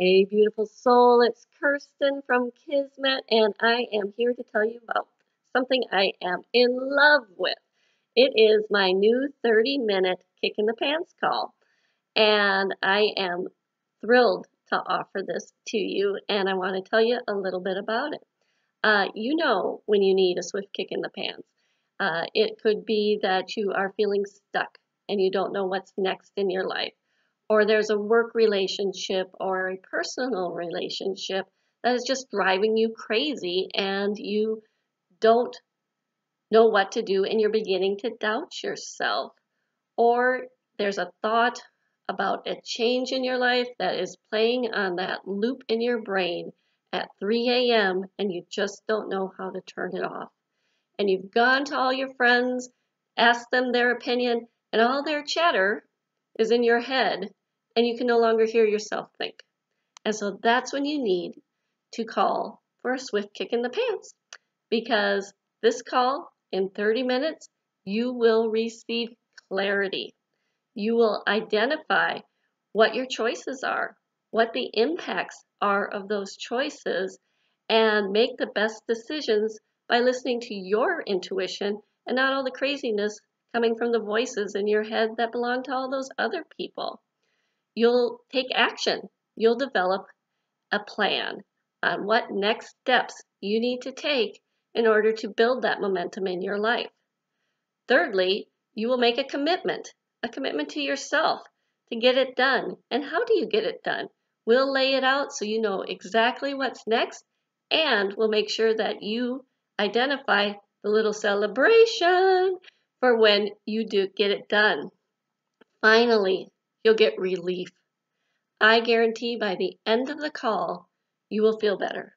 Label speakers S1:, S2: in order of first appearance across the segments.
S1: Hey, beautiful soul, it's Kirstin from Kismet, and I am here to tell you about something I am in love with. It is my new 30 minute kick in the pants call, and I am thrilled to offer this to you, and I want to tell you a little bit about it. Uh, you know when you need a swift kick in the pants. Uh, it could be that you are feeling stuck and you don't know what's next in your life or there's a work relationship or a personal relationship that is just driving you crazy and you don't know what to do and you're beginning to doubt yourself. Or there's a thought about a change in your life that is playing on that loop in your brain at 3 a.m. and you just don't know how to turn it off. And you've gone to all your friends, asked them their opinion, and all their chatter is in your head and you can no longer hear yourself think. And so that's when you need to call for a swift kick in the pants because this call in 30 minutes, you will receive clarity. You will identify what your choices are, what the impacts are of those choices, and make the best decisions by listening to your intuition and not all the craziness coming from the voices in your head that belong to all those other people you'll take action. You'll develop a plan on what next steps you need to take in order to build that momentum in your life. Thirdly, you will make a commitment, a commitment to yourself to get it done. And how do you get it done? We'll lay it out so you know exactly what's next, and we'll make sure that you identify the little celebration for when you do get it done. Finally, you'll get relief. I guarantee by the end of the call, you will feel better.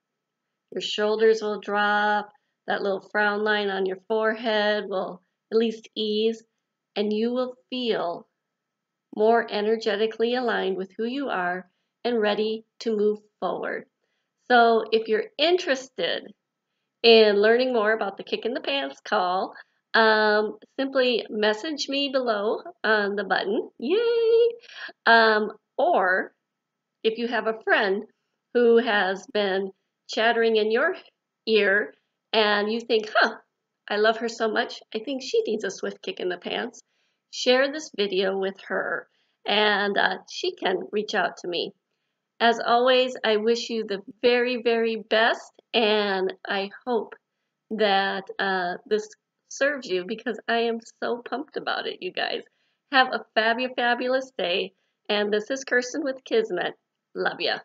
S1: Your shoulders will drop, that little frown line on your forehead will at least ease, and you will feel more energetically aligned with who you are and ready to move forward. So, if you're interested in learning more about the Kick in the Pants call, um, simply message me below on the button. Yay! Um, or if you have a friend who has been chattering in your ear and you think, huh, I love her so much, I think she needs a swift kick in the pants, share this video with her and uh, she can reach out to me. As always, I wish you the very, very best and I hope that uh, this serves you because I am so pumped about it, you guys. Have a fabulous, fabulous day. And this is Kirstin with Kismet. Love ya.